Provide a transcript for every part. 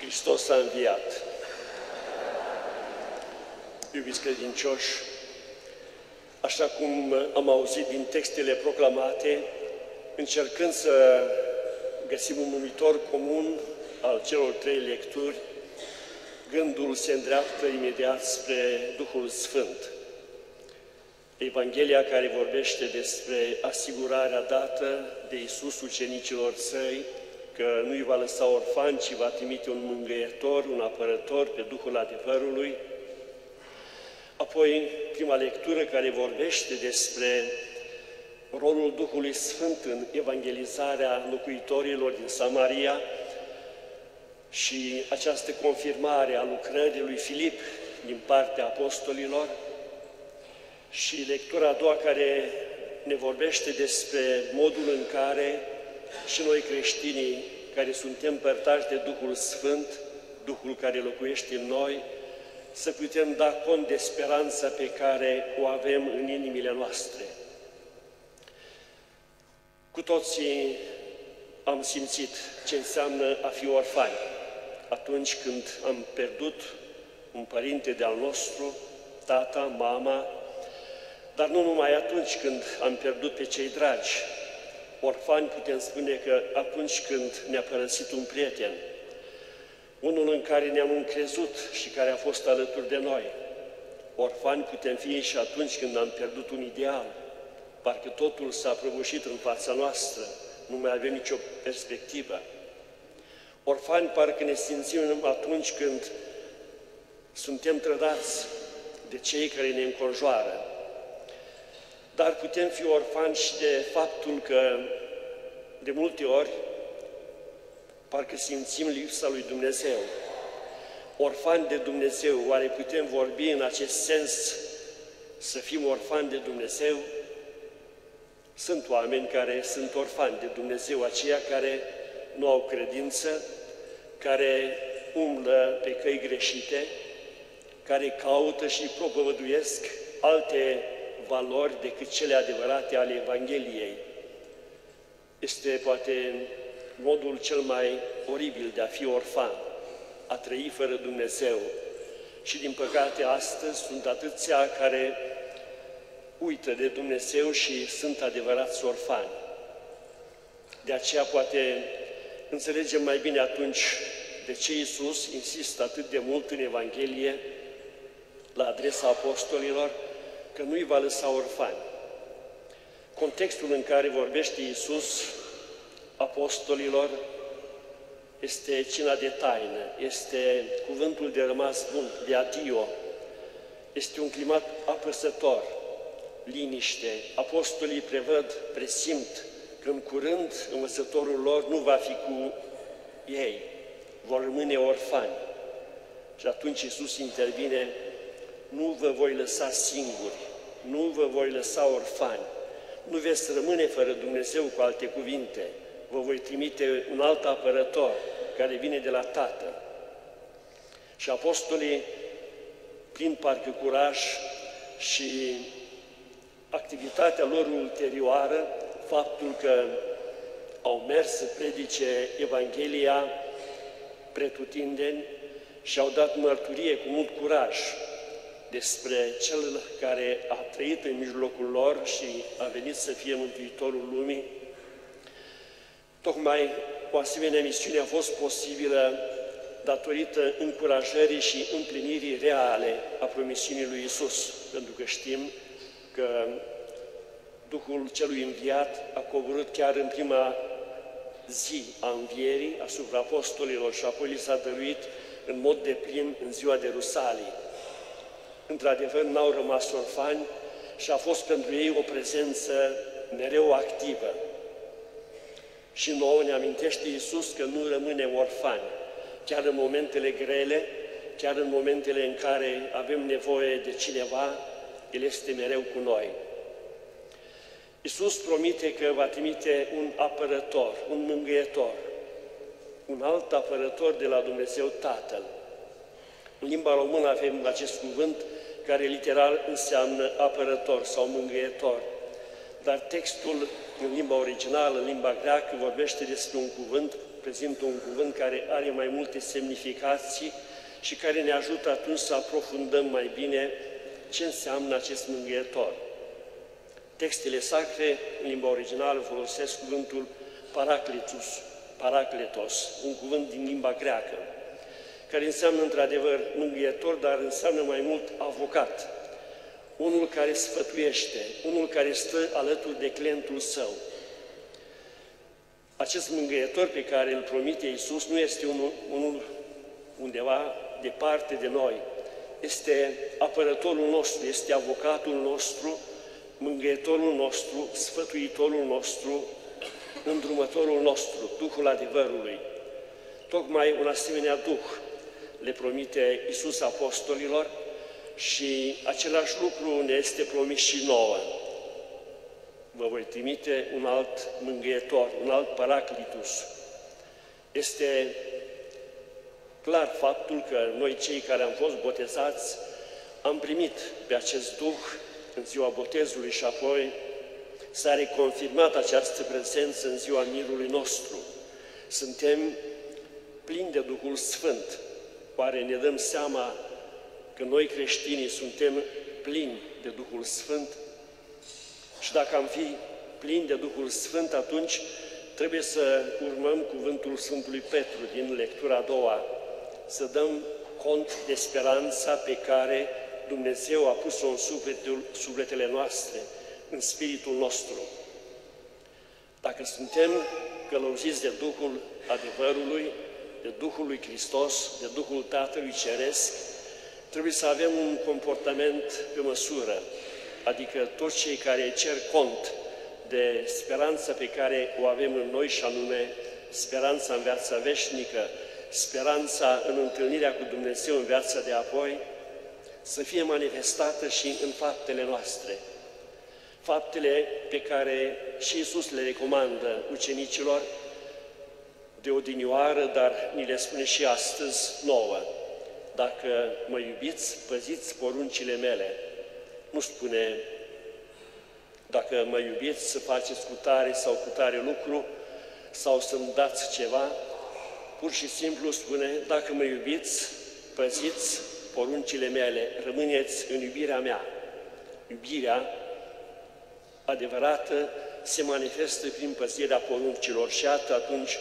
Hristos a înviat. Iubiți credincioși, așa cum am auzit din textele proclamate, încercând să găsim un numitor comun al celor trei lecturi, gândul se îndreaptă imediat spre Duhul Sfânt. Evanghelia care vorbește despre asigurarea dată de Iisus ucenicilor săi, că nu îi va lăsa orfan, ci va trimite un mângâietor, un apărător pe Duhul adevărului. Apoi, prima lectură care vorbește despre rolul Duhului Sfânt în evangelizarea locuitorilor din Samaria și această confirmare a lucrării lui Filip din partea apostolilor și lectura a doua care ne vorbește despre modul în care și noi creștinii care suntem părtași de Duhul Sfânt, Duhul care locuiește în noi, să putem da cont de speranța pe care o avem în inimile noastre. Cu toții am simțit ce înseamnă a fi orfani atunci când am pierdut un părinte de-al nostru, tata, mama, dar nu numai atunci când am pierdut pe cei dragi. Orfani putem spune că atunci când ne-a părăsit un prieten, unul în care ne-am încrezut și care a fost alături de noi. Orfani putem fi și atunci când am pierdut un ideal, parcă totul s-a prăbușit în fața noastră, nu mai avem nicio perspectivă. Orfani parcă ne simțim atunci când suntem trădați de cei care ne înconjoară. Dar putem fi orfani și de faptul că de multe ori parcă simțim lipsa lui Dumnezeu. Orfani de Dumnezeu, oare putem vorbi în acest sens să fim orfani de Dumnezeu? Sunt oameni care sunt orfani de Dumnezeu, aceia care nu au credință, care umblă pe căi greșite, care caută și propovăduiesc alte valori decât cele adevărate ale Evangheliei. Este poate modul cel mai oribil de a fi orfan, a trăi fără Dumnezeu. Și din păcate astăzi sunt atâția care uită de Dumnezeu și sunt adevărați orfani. De aceea poate înțelegem mai bine atunci de ce Iisus insistă atât de mult în Evanghelie la adresa apostolilor că nu îi va lăsa orfani. Contextul în care vorbește Iisus apostolilor este cina de taină, este cuvântul de rămas bun, de adio, este un climat apăsător, liniște. Apostolii prevăd, presimt că în curând învățătorul lor nu va fi cu ei, vor rămâne orfani. Și atunci Iisus intervine, nu vă voi lăsa singuri, nu vă voi lăsa orfani, nu veți rămâne fără Dumnezeu cu alte cuvinte, vă voi trimite un alt apărător care vine de la Tatăl. Și apostolii, prin parcă curaj și activitatea lor ulterioară, faptul că au mers să predice Evanghelia pretutindeni și au dat mărturie cu mult curaj despre Cel care a trăit în mijlocul lor și a venit să fie Mântuitorul lumii. Tocmai o asemenea misiune a fost posibilă datorită încurajării și împlinirii reale a promisiunii lui Isus, pentru că știm că Duhul celui înviat a coborât chiar în prima zi a învierii asupra apostolilor și apoi li s-a dăruit în mod de plin în ziua de Rusalii. Într-adevăr, n-au rămas orfani și a fost pentru ei o prezență mereu activă. Și nouă ne amintește Iisus că nu rămânem orfani, chiar în momentele grele, chiar în momentele în care avem nevoie de cineva, El este mereu cu noi. Iisus promite că va trimite un apărător, un mângâietor, un alt apărător de la Dumnezeu Tatăl. În limba română avem acest cuvânt care literal înseamnă apărător sau mângâietor. Dar textul în limba originală, în limba greacă, vorbește despre un cuvânt reprezintă un cuvânt care are mai multe semnificații și care ne ajută atunci să aprofundăm mai bine ce înseamnă acest mângâietor. Textele sacre, în limba originală, folosesc cuvântul paracletus, paracletos, un cuvânt din limba greacă, care înseamnă într-adevăr mângâietor, dar înseamnă mai mult avocat, unul care sfătuiește, unul care stă alături de clientul său. Acest mângâietor pe care îl promite Iisus nu este unul, unul undeva departe de noi, este apărătorul nostru, este avocatul nostru, mângâietorul nostru, sfătuitorul nostru, îndrumătorul nostru, Duhul adevărului. Tocmai un asemenea Duh le promite Iisus apostolilor și același lucru ne este promis și nouă. Vă voi trimite un alt mângâietor, un alt paraclitus. Este clar faptul că noi cei care am fost botezați am primit pe acest Duh în ziua botezului și apoi s-a reconfirmat această prezență în ziua mirului nostru. Suntem plini de Duhul Sfânt. Oare ne dăm seama că noi creștinii suntem plini de Duhul Sfânt? Și dacă am fi plini de Duhul Sfânt, atunci trebuie să urmăm cuvântul Sfântului Petru din lectura a doua, să dăm cont de speranța pe care Dumnezeu a pus-o în sufletele noastre, în spiritul nostru. Dacă suntem călăuziți de Duhul adevărului, de Duhul lui Hristos, de Duhul Tatălui Ceresc, trebuie să avem un comportament pe măsură, adică toți cei care cer cont de speranța pe care o avem în noi și anume speranța în viața veșnică, speranța în întâlnirea cu Dumnezeu în viața de apoi, să fie manifestată și în faptele noastre. Faptele pe care și Iisus le recomandă ucenicilor de odinioară, dar ni le spune și astăzi nouă. Dacă mă iubiți, păziți poruncile mele. Nu spune dacă mă iubiți să faceți cu tare sau cu tare lucru sau să-mi dați ceva, pur și simplu spune, dacă mă iubiți, păziți poruncile mele, rămâneți în iubirea mea. Iubirea adevărată se manifestă prin păzirea poruncilor și atât atunci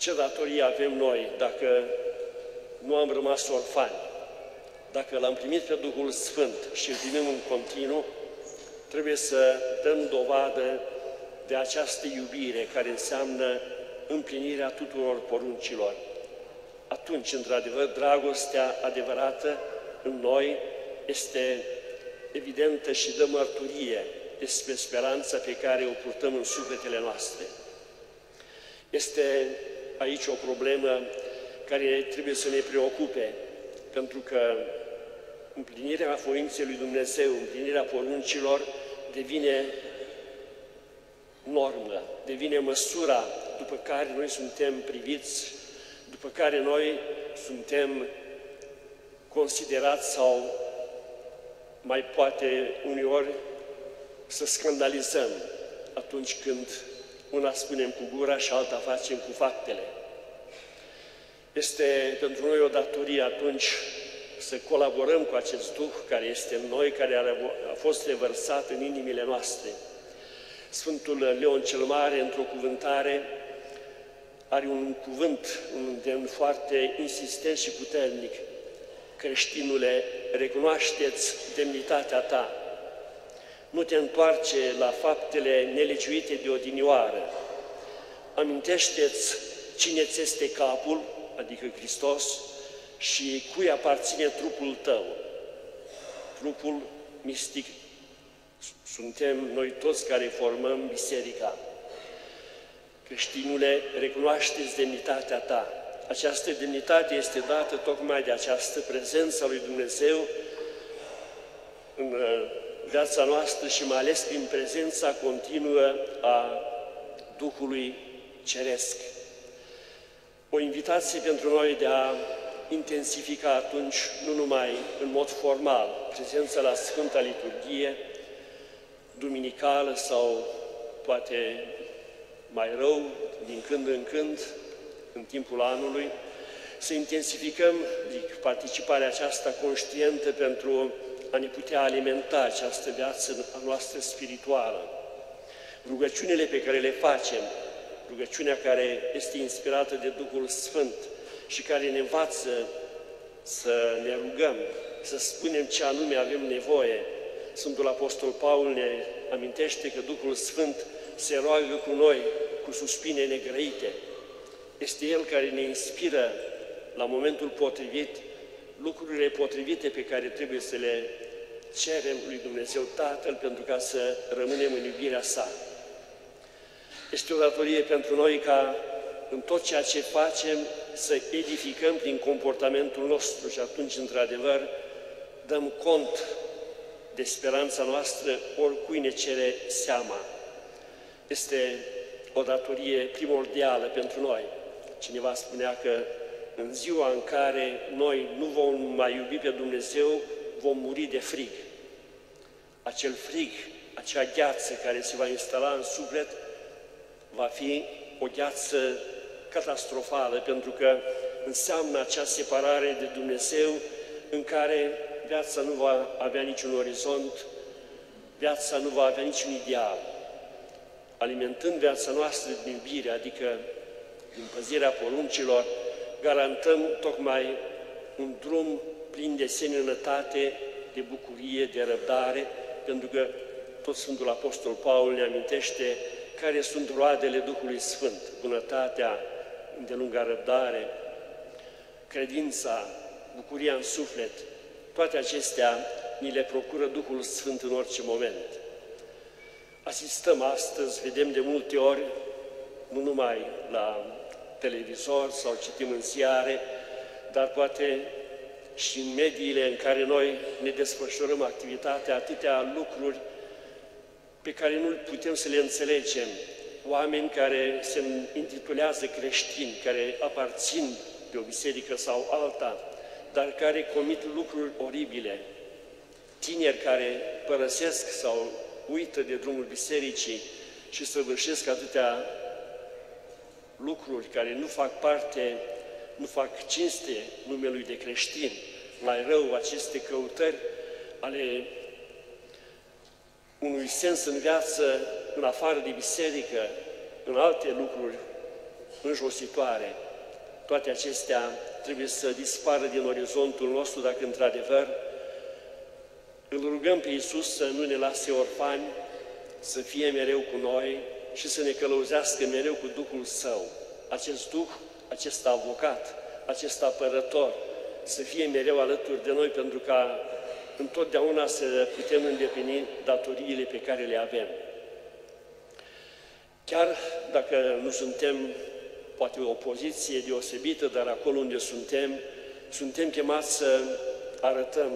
ce datorie avem noi dacă nu am rămas orfani, dacă l-am primit pe Duhul Sfânt și îl primim în continuu, trebuie să dăm dovadă de această iubire care înseamnă împlinirea tuturor poruncilor. Atunci, într-adevăr, dragostea adevărată în noi este evidentă și dă mărturie despre speranța pe care o purtăm în sufletele noastre. Este aici o problemă care trebuie să ne preocupe, pentru că împlinirea voinței lui Dumnezeu, împlinirea poruncilor, devine normă, devine măsura după care noi suntem priviți, după care noi suntem considerați sau mai poate uneori să scandalizăm atunci când una spunem cu gura și alta facem cu faptele. Este pentru noi o datorie atunci să colaborăm cu acest Duh care este în noi, care a fost revărsat în inimile noastre. Sfântul Leon cel Mare, într-o cuvântare, are un cuvânt, un îndemn foarte insistent și puternic. Creștinule, recunoașteți demnitatea ta. Nu te întoarce la faptele nelegiuite de odinioară. Amintește-ți cine ți este capul, adică Hristos, și cui aparține trupul tău. Trupul mistic suntem noi toți care formăm biserica. Creștinule, recunoașteți demnitatea ta. Această demnitate este dată tocmai de această prezență a lui Dumnezeu în uh, viața noastră și mai ales prin prezența continuă a Duhului Ceresc. O invitație pentru noi de a intensifica atunci, nu numai în mod formal, prezența la Sfânta Liturghie, duminicală sau poate mai rău, din când în când, în timpul anului, să intensificăm zic, participarea aceasta conștientă pentru a ne putea alimenta această viață a noastră spirituală. Rugăciunile pe care le facem, rugăciunea care este inspirată de Duhul Sfânt și care ne învață să ne rugăm, să spunem ce anume avem nevoie. Sfântul Apostol Paul ne amintește că Duhul Sfânt se roagă cu noi cu suspine negrăite. Este El care ne inspiră la momentul potrivit lucrurile potrivite pe care trebuie să le cerem lui Dumnezeu Tatăl pentru ca să rămânem în iubirea sa. Este o datorie pentru noi ca în tot ceea ce facem să edificăm prin comportamentul nostru și atunci, într-adevăr, dăm cont de speranța noastră oricui ne cere seama. Este o datorie primordială pentru noi. Cineva spunea că în ziua în care noi nu vom mai iubi pe Dumnezeu, vom muri de frig. Acel frig, acea gheață care se va instala în suflet, va fi o gheață catastrofală, pentru că înseamnă acea separare de Dumnezeu în care viața nu va avea niciun orizont, viața nu va avea niciun ideal. Alimentând viața noastră din iubire, adică din păzirea poruncilor, garantăm tocmai un drum plin de seninătate, de bucurie, de răbdare, pentru că tot Sfântul Apostol Paul ne amintește care sunt roadele Duhului Sfânt, bunătatea, îndelunga răbdare, credința, bucuria în suflet, toate acestea ni le procură Duhul Sfânt în orice moment. Asistăm astăzi, vedem de multe ori, nu numai la televizor sau citim în ziare, dar poate și în mediile în care noi ne desfășurăm activitatea, atâtea lucruri pe care nu putem să le înțelegem. Oameni care se intitulează creștini, care aparțin de o biserică sau alta, dar care comit lucruri oribile. Tineri care părăsesc sau uită de drumul bisericii și săvârșesc atâtea lucruri care nu fac parte, nu fac cinste numelui de creștin, mai rău aceste căutări ale unui sens în viață, în afară de biserică, în alte lucruri înjositoare, toate acestea trebuie să dispară din orizontul nostru dacă într-adevăr îl rugăm pe Iisus să nu ne lase orfani, să fie mereu cu noi, și să ne călăuzească mereu cu Duhul Său. Acest Duh, acest avocat, acest apărător, să fie mereu alături de noi pentru ca întotdeauna să putem îndeplini datoriile pe care le avem. Chiar dacă nu suntem poate o poziție deosebită, dar acolo unde suntem, suntem chemați să arătăm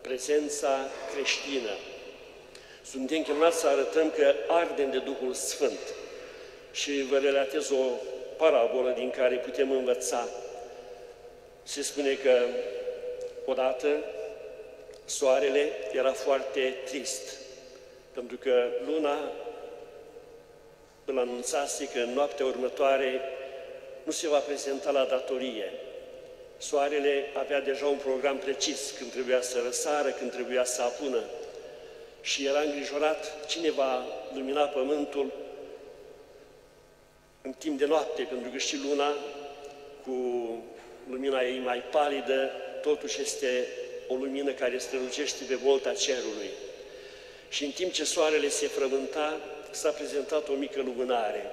prezența creștină, suntem chemați să arătăm că ardem de Duhul Sfânt. Și vă relatez o parabolă din care putem învăța. Se spune că odată soarele era foarte trist, pentru că luna îl anunțase că în noaptea următoare nu se va prezenta la datorie. Soarele avea deja un program precis, când trebuia să răsară, când trebuia să apună și era îngrijorat cine va lumina pământul în timp de noapte, pentru că și luna, cu lumina ei mai palidă, totuși este o lumină care strălucește pe volta cerului. Și în timp ce soarele se frământa, s-a prezentat o mică lumânare.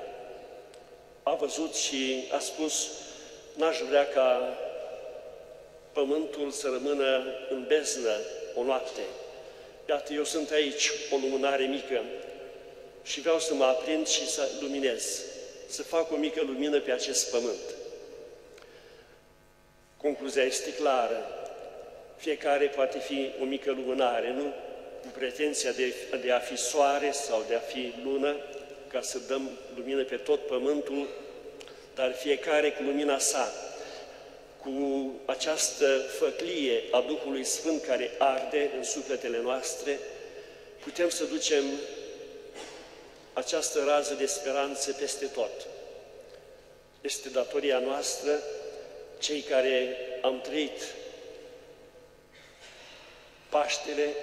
A văzut și a spus, n-aș vrea ca pământul să rămână în beznă o noapte, Iată, eu sunt aici, o lumânare mică, și vreau să mă aprind și să luminez, să fac o mică lumină pe acest pământ. Concluzia este clară. Fiecare poate fi o mică lumânare, nu cu pretenția de, de a fi soare sau de a fi lună, ca să dăm lumină pe tot pământul, dar fiecare cu lumina sa, cu această făclie a Duhului Sfânt care arde în sufletele noastre, putem să ducem această rază de speranță peste tot. este datoria noastră, cei care am trăit Paștele,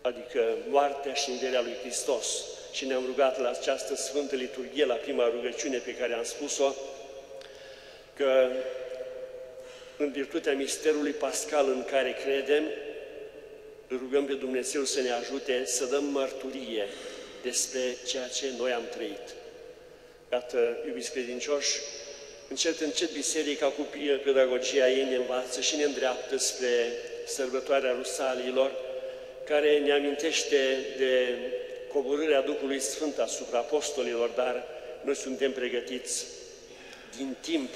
adică moartea și învierea lui Hristos. Și ne-am rugat la această Sfântă Liturghie, la prima rugăciune pe care am spus-o, că în virtutea misterului pascal în care credem, rugăm pe Dumnezeu să ne ajute să dăm mărturie despre ceea ce noi am trăit. Iată, iubiți credincioși, încet, încet Biserica cu pedagogia ei ne învață și ne îndreaptă spre sărbătoarea Rusaliilor, care ne amintește de coborârea Duhului Sfânt asupra apostolilor, dar noi suntem pregătiți din timp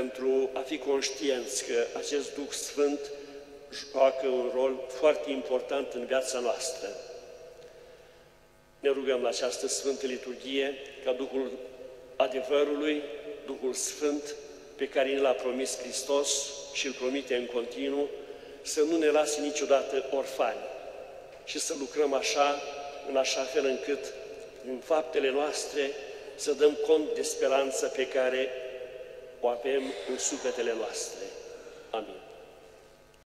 pentru a fi conștienți că acest Duh Sfânt joacă un rol foarte important în viața noastră. Ne rugăm la această Sfântă Liturghie ca Duhul adevărului, Duhul Sfânt, pe care ne l-a promis Hristos și îl promite în continuu, să nu ne lase niciodată orfani și să lucrăm așa, în așa fel încât, în faptele noastre, să dăm cont de speranță pe care o avem în sufletele noastre. Amin.